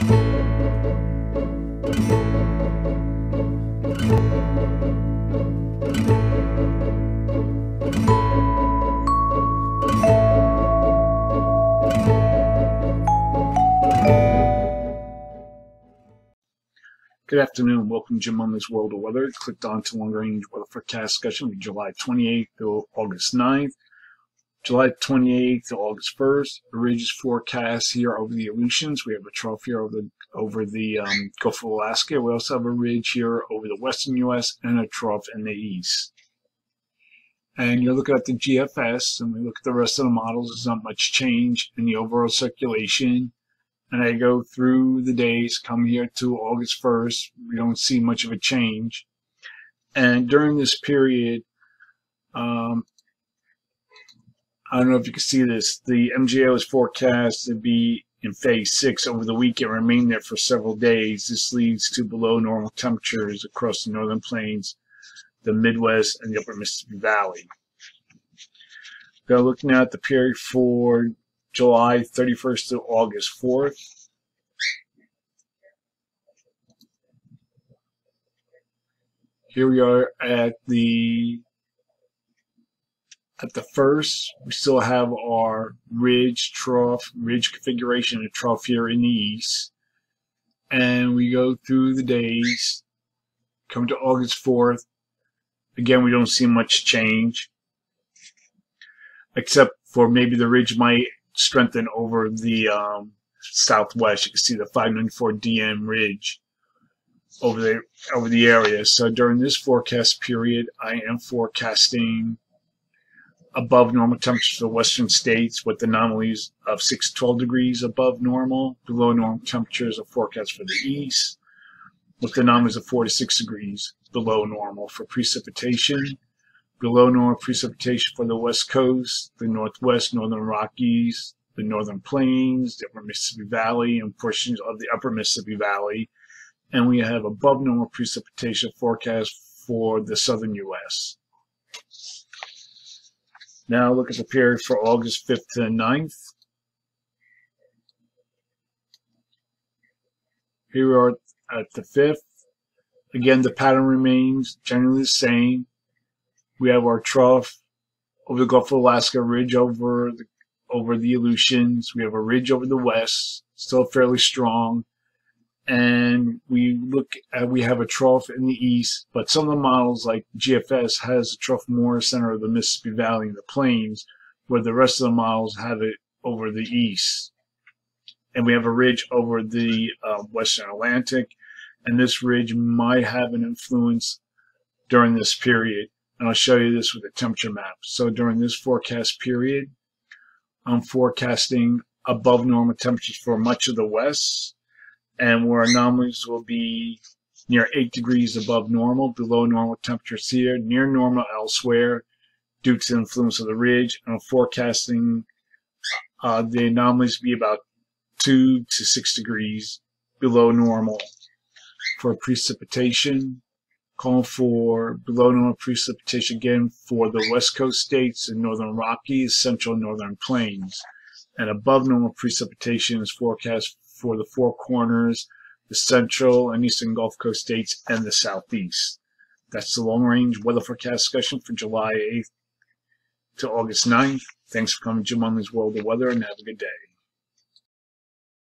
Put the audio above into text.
Good afternoon. Welcome to Jim Munley's World of Weather. Clicked on to long range weather forecast discussion from July 28th through August 9th. July 28th to August 1st. The ridge forecast here over the Aleutians. We have a trough here over the over the um, Gulf of Alaska. We also have a ridge here over the western U.S. and a trough in the east. And you're looking at the GFS, and we look at the rest of the models. There's not much change in the overall circulation and I go through the days, come here to August 1st, we don't see much of a change. And during this period, um, I don't know if you can see this, the MJO is forecast to be in phase six over the weekend, remain there for several days. This leads to below normal temperatures across the northern plains, the Midwest, and the upper Mississippi Valley. Now looking at the period for July 31st to August 4th. Here we are at the at the first, we still have our ridge trough, ridge configuration and trough here in the east. And we go through the days, come to August 4th. Again, we don't see much change, except for maybe the ridge might strengthen over the um, southwest. You can see the 594 DM ridge over the over the area. So during this forecast period, I am forecasting above normal temperatures for western states with anomalies of 6 to 12 degrees above normal. Below normal temperatures are forecast for the east with anomalies of 4 to 6 degrees below normal for precipitation below normal precipitation for the west coast, the northwest, northern Rockies, the northern plains, the upper Mississippi Valley, and portions of the upper Mississippi Valley. And we have above normal precipitation forecast for the southern U.S. Now look at the period for August 5th to 9th. Here we are at the 5th. Again, the pattern remains generally the same. We have our trough over the Gulf of Alaska, ridge over the over the Aleutians. We have a ridge over the west, still fairly strong. And we look at, we have a trough in the east, but some of the models like GFS has a trough more center of the Mississippi Valley and the plains, where the rest of the models have it over the east. And we have a ridge over the uh, western Atlantic, and this ridge might have an influence during this period. And I'll show you this with a temperature map. So during this forecast period, I'm forecasting above normal temperatures for much of the west, and where anomalies will be near 8 degrees above normal, below normal temperatures here, near normal elsewhere, due to the influence of the ridge. I'm forecasting uh, the anomalies be about 2 to 6 degrees below normal for precipitation calling for below normal precipitation again for the west coast states and northern Rockies, central northern plains. And above normal precipitation is forecast for the four corners, the central and eastern Gulf Coast states, and the southeast. That's the long range weather forecast discussion for July 8th to August 9th. Thanks for coming to Jim Munley's World of Weather and have a good day.